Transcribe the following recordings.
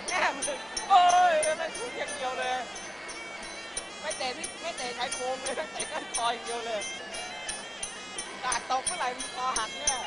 อไหรคอหักแน่มึงโอ้ยนั่นทุกอย่างเดียวเลย ไม่เตะที่ไม่เตะชายโครงเลยเตะกันคออย่างเดียวเลยตาตกเมื่อไหร่มันคอหักเนี่ย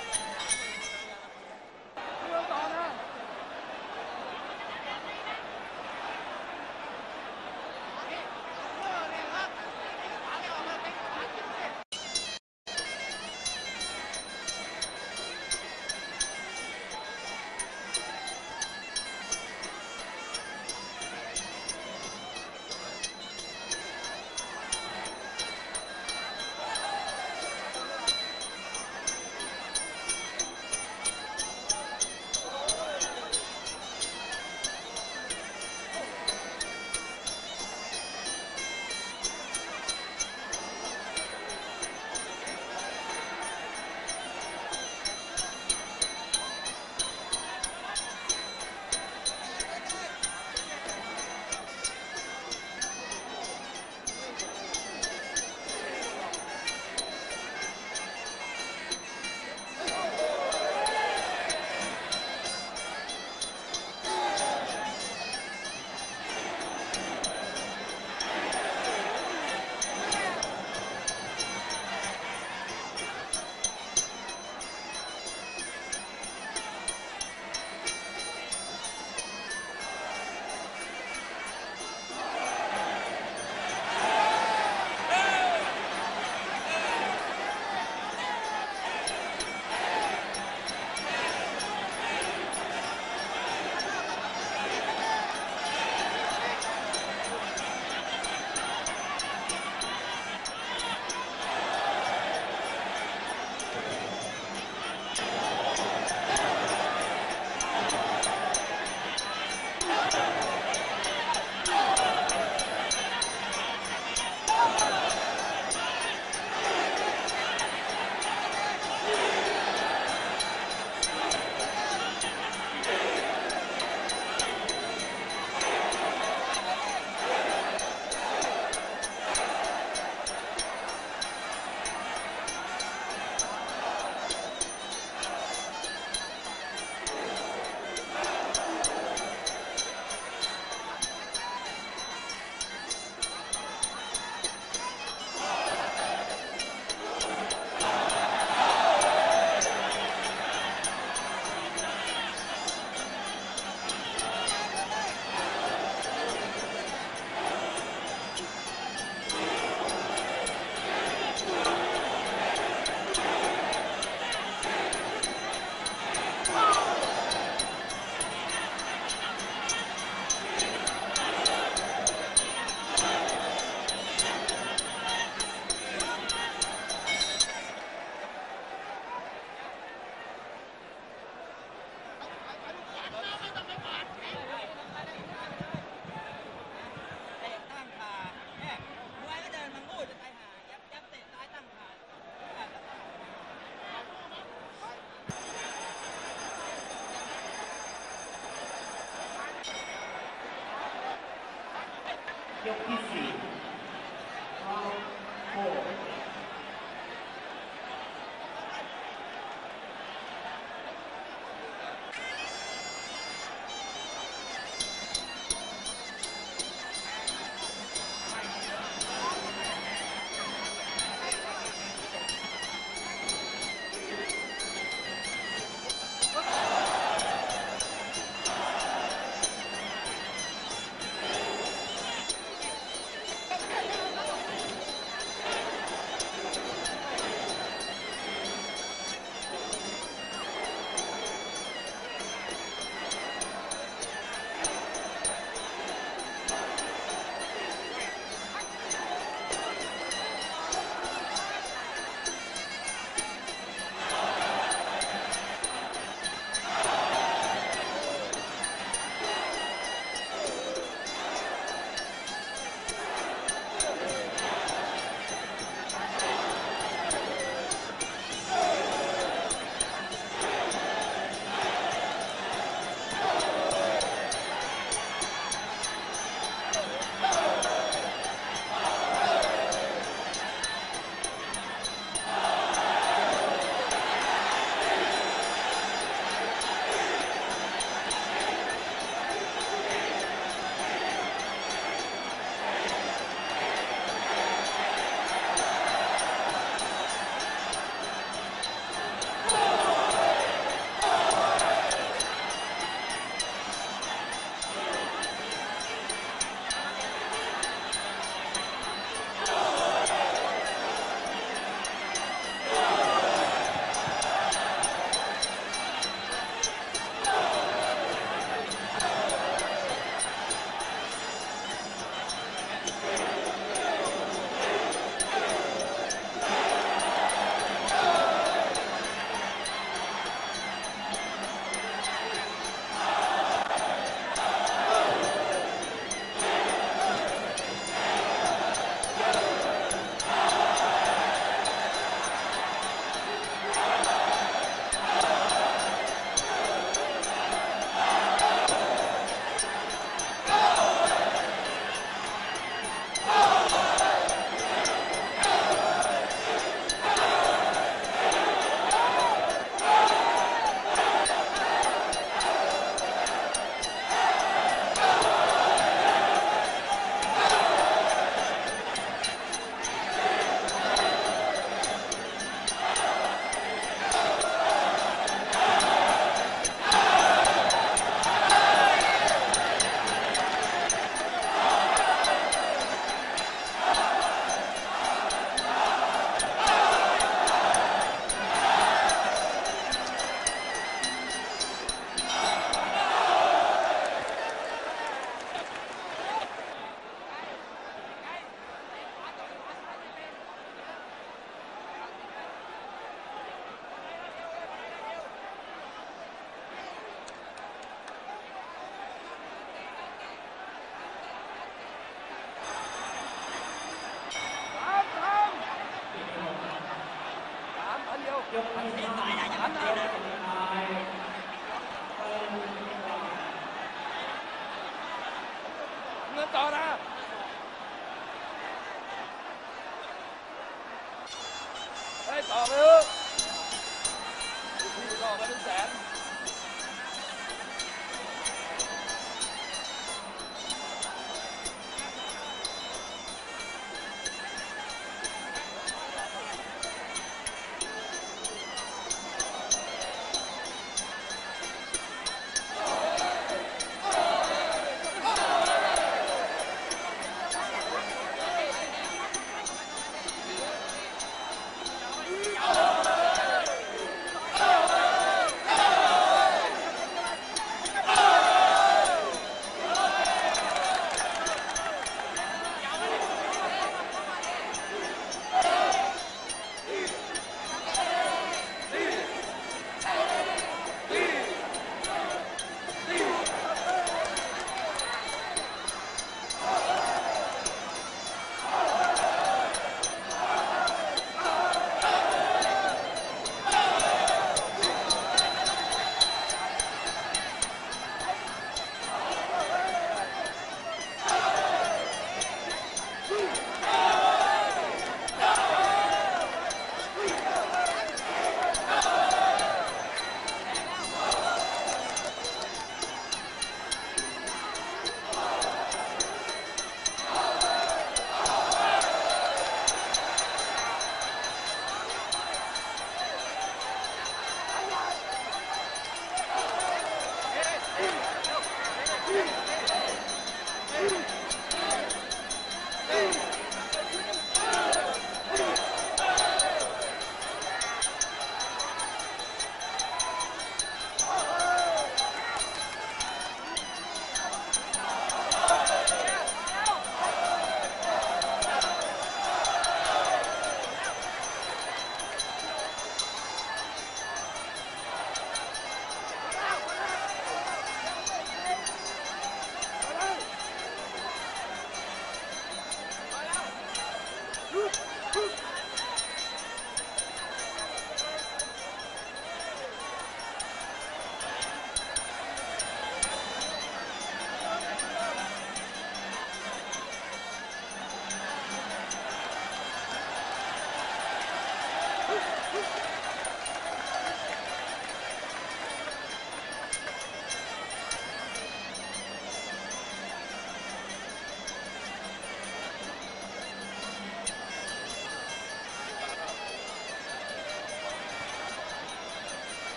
ยก